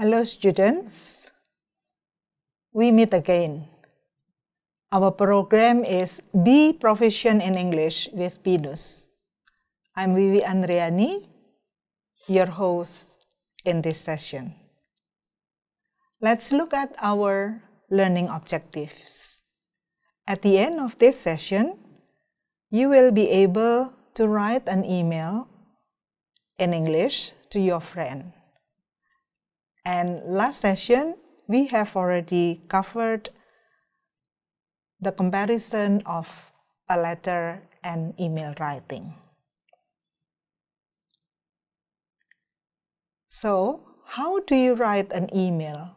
Hello, students. We meet again. Our program is Be Proficient in English with Binus. I'm Wiwik Andreani, your host in this session. Let's look at our learning objectives. At the end of this session, you will be able to write an email in English to your friend. And last session, we have already covered the comparison of a letter and email writing. So, how do you write an email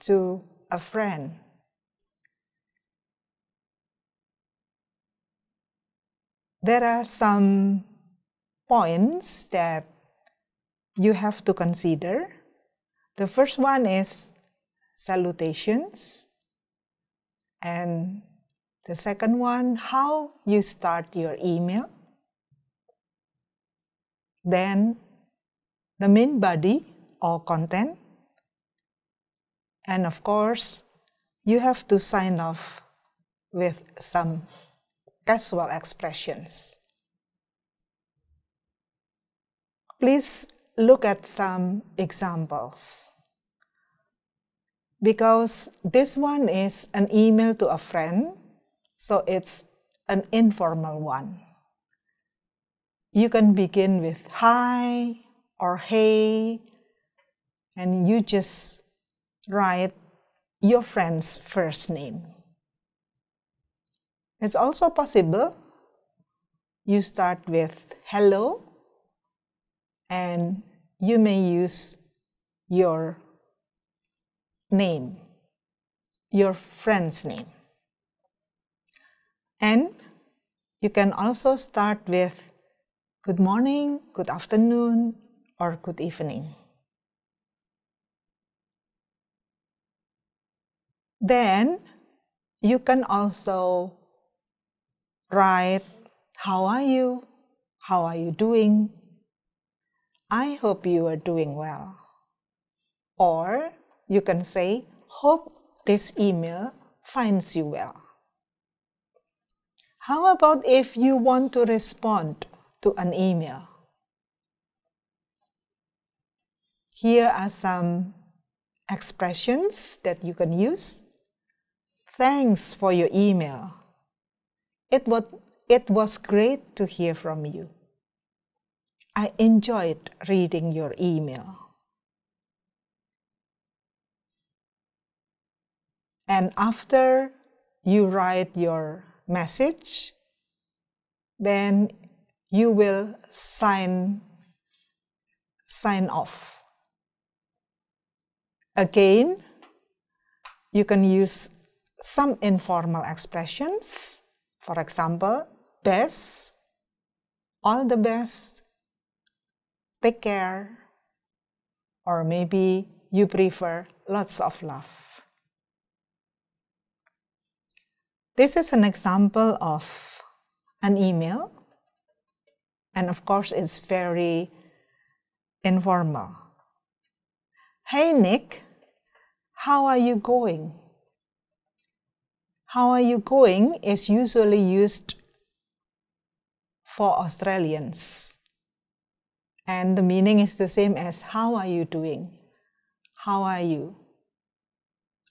to a friend? There are some points that you have to consider the first one is salutations. And the second one, how you start your email. Then the main body or content. And of course, you have to sign off with some casual expressions. Please look at some examples. Because this one is an email to a friend, so it's an informal one. You can begin with hi or hey, and you just write your friend's first name. It's also possible you start with hello and you may use your name, your friend's name. And you can also start with good morning, good afternoon, or good evening. Then you can also write, How are you? How are you doing? I hope you are doing well. Or you can say, Hope this email finds you well. How about if you want to respond to an email? Here are some expressions that you can use. Thanks for your email. It was, it was great to hear from you. I enjoyed reading your email. And after you write your message, then you will sign sign off. Again, you can use some informal expressions. For example, best, all the best, take care, or maybe you prefer lots of love. This is an example of an email, and of course, it's very informal. Hey, Nick, how are you going? How are you going is usually used for Australians. And the meaning is the same as how are you doing? How are you?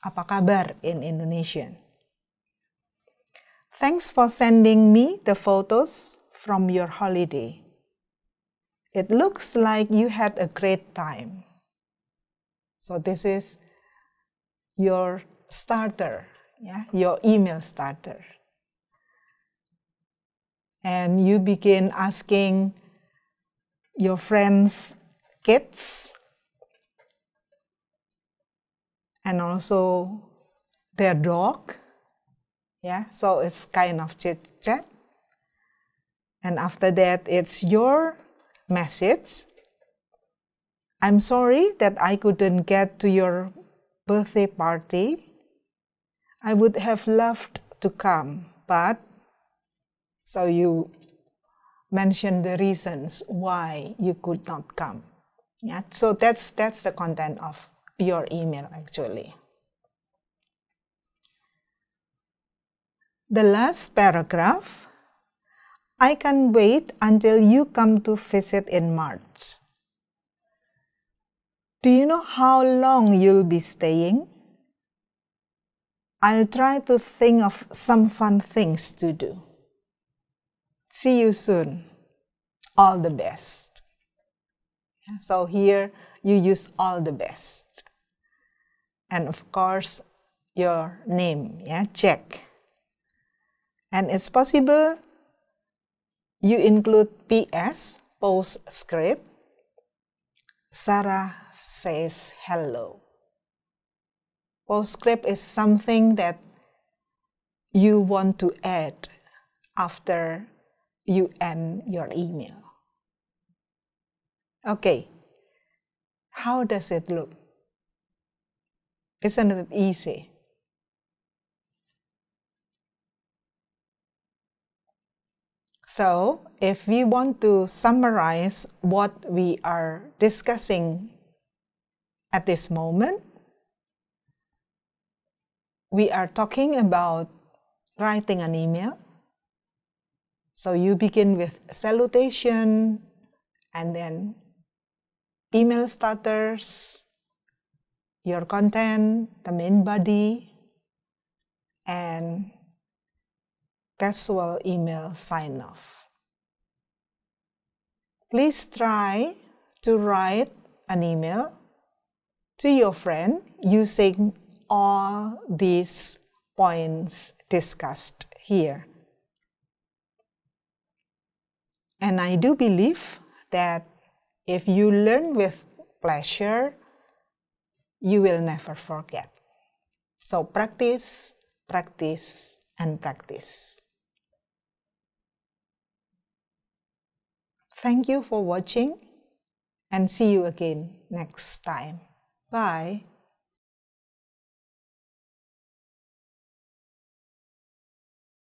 Apa kabar in Indonesian? Thanks for sending me the photos from your holiday. It looks like you had a great time. So this is your starter, yeah, your email starter. And you begin asking your friends' kids and also their dog. Yeah, so it's kind of chit chat. And after that, it's your message. I'm sorry that I couldn't get to your birthday party. I would have loved to come, but so you mention the reasons why you could not come. Yeah, so that's that's the content of your email actually. The last paragraph, I can wait until you come to visit in March. Do you know how long you'll be staying? I'll try to think of some fun things to do. See you soon. All the best. So here you use all the best. And of course, your name, yeah, check. And it's possible you include PS, postscript. Sarah says hello. Postscript is something that you want to add after you end your email. Okay, how does it look? Isn't it easy? So, if we want to summarize what we are discussing at this moment, we are talking about writing an email. So you begin with salutation and then email starters, your content, the main body, and casual email sign off. Please try to write an email to your friend using all these points discussed here. And I do believe that if you learn with pleasure, you will never forget. So practice, practice, and practice. Thank you for watching and see you again next time. Bye.